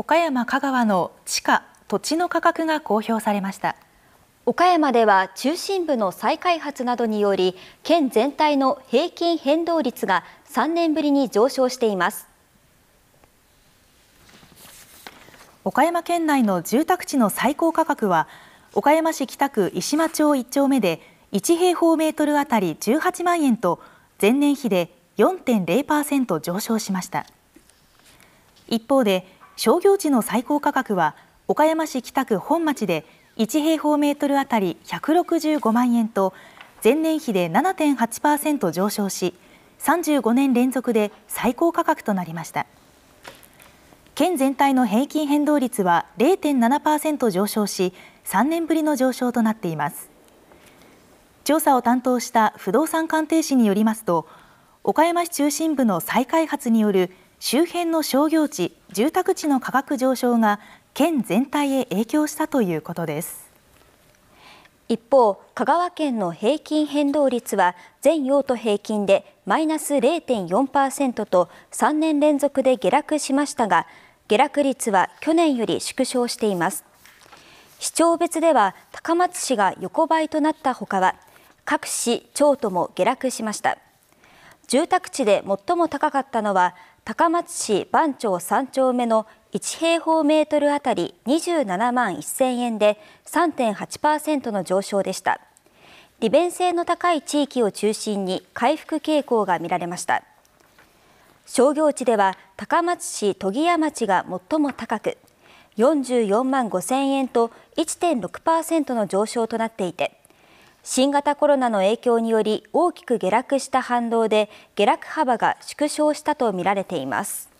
岡山香川の地価土地の価格が公表されました。岡山では中心部の再開発などにより県全体の平均変動率が3年ぶりに上昇しています。岡山県内の住宅地の最高価格は岡山市北区石間町1丁目で1平方メートルあたり18万円と前年比で4.0%上昇しました。一方で商業地の最高価格は岡山市北区本町で1平方メートルあたり165万円と前年比で7.8%上昇し35年連続で最高価格となりました。県全体の平均変動率は0.7%上昇し3年ぶりの上昇となっています。調査を担当した不動産鑑定士によりますと岡山市中心部の再開発による周辺の商業地住宅地の価格上昇が県全体へ影響したということです。一方香川県の平均変動率は全用途平均でマイナス0.4%と3年連続で下落しましたが下落率は去年より縮小しています。市町別では高松市が横ばいとなったほかは各市町とも下落しました。住宅地で最も高かったのは高松市番町3丁目の1平方メートルあたり27万1000円で3.8%の上昇でした。利便性の高い地域を中心に回復傾向が見られました。商業地では高松市戸木屋町が最も高く44万5000円と1.6%の上昇となっていて新型コロナの影響により大きく下落した反動で下落幅が縮小したとみられています。